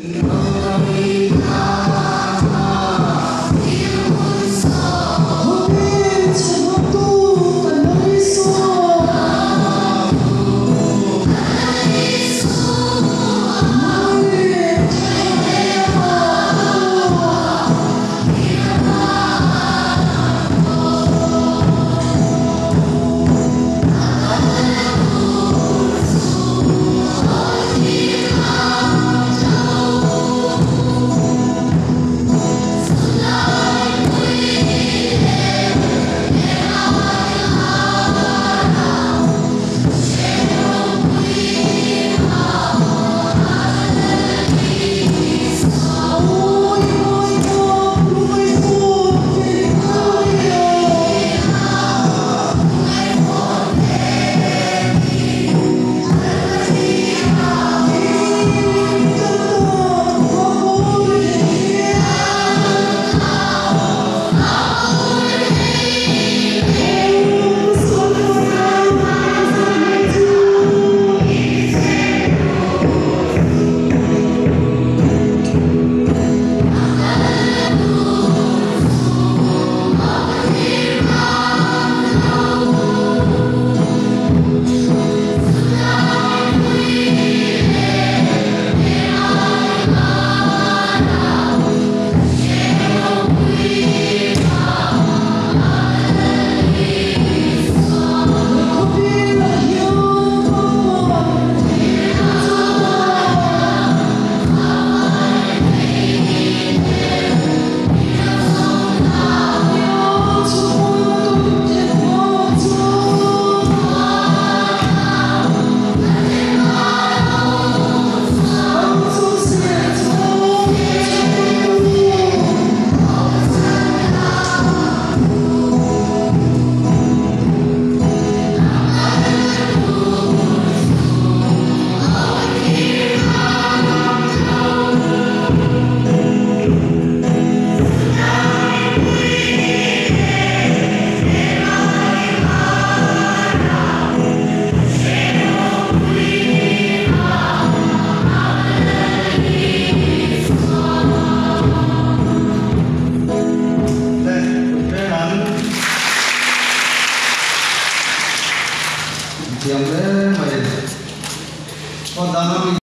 Glory, glory. yang lain, lain. Oh, dalam